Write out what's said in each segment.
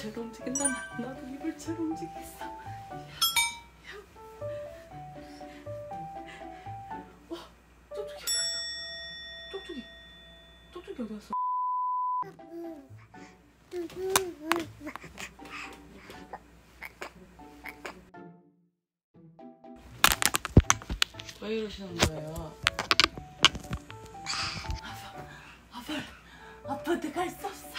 이불체로 움직인다면 나도 이불체로 움직이겠어. 와, 쪽쪽이 어디 갔어? 쪽쪽이, 쪽쪽이 어디 갔어? 왜 이러시는 거예요? 아빠, 아빠, 아빠한테 갈 수 없어.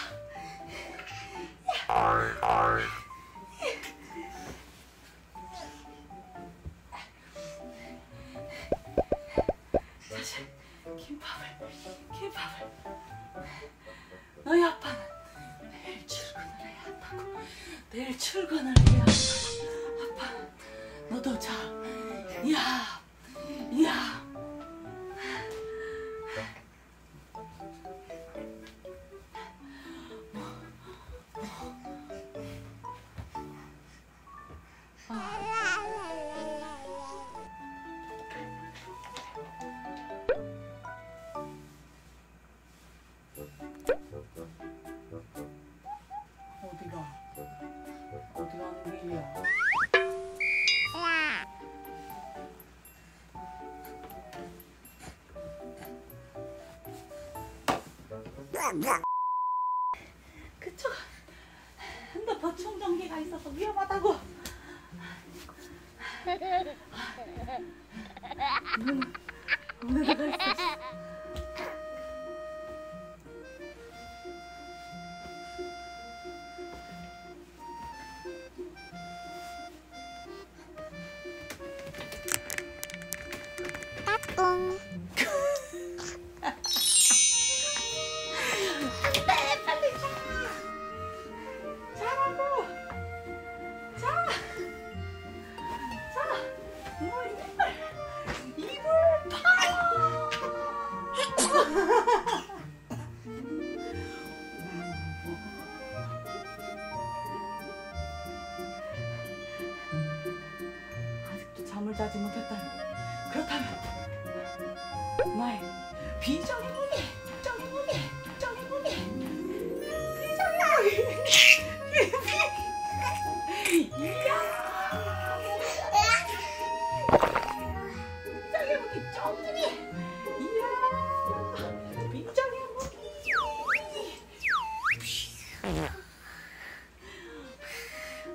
사실 김밥을, 김밥을. 너희 아빠는 내일 출근을 해야 한다고. 내일 출근을 해야 한다고. 아빠, 너도 자. 야, 야. 그쪽 핸드폰 충전기가 있어서 위험하다고. 문, 문에다가 자지 못했다니. 그렇다면 나의 비정의 무게, 비정의 무게, 비정의 무게, 비정의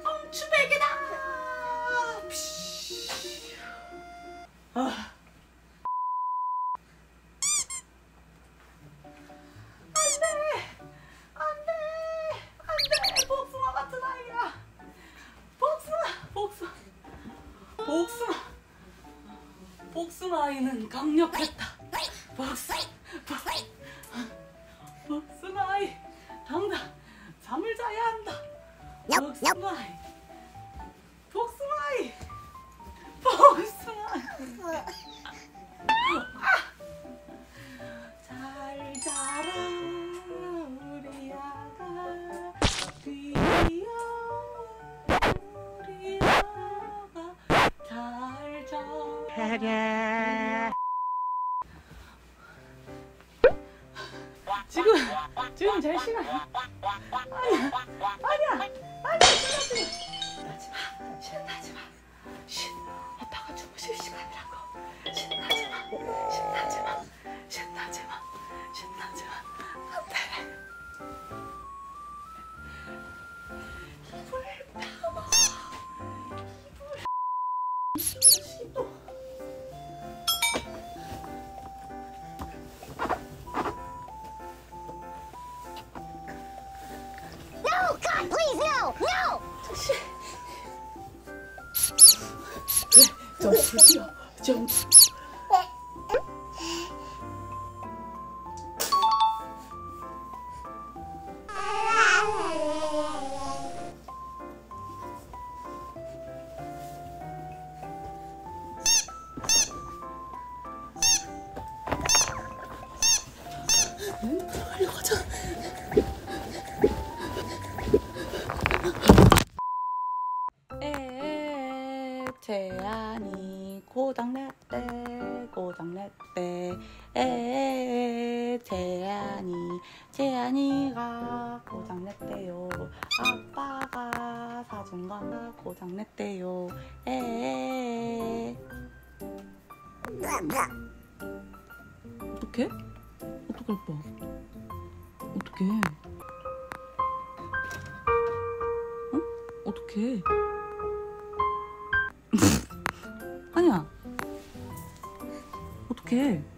엄추백이다 복숭아 아이는 강력했다. 복숭, 복숭, 복숭아 아이, 당장 잠을 자야 한다. 복숭아 아이, 복숭아 아이, 복숭아 아이. 잘 자라 우리 아가 귀여운 우리 아가 잘 자. 지금 잘 시간 아니야 아니야 아니야 신나지 마. 신나지 마. 신 아빠가 주무실 시간이라고. 신나지 마. 신나지 마 그래 좀 드디어 꼬장렛대 꼬장렛대 에에에 재안이 재안이가 고장 냈대요. 아빠가 사준거나 고장 냈대요. 에에에 어떡해? 어떡할 뻔 어떡해 응? 어떡해 어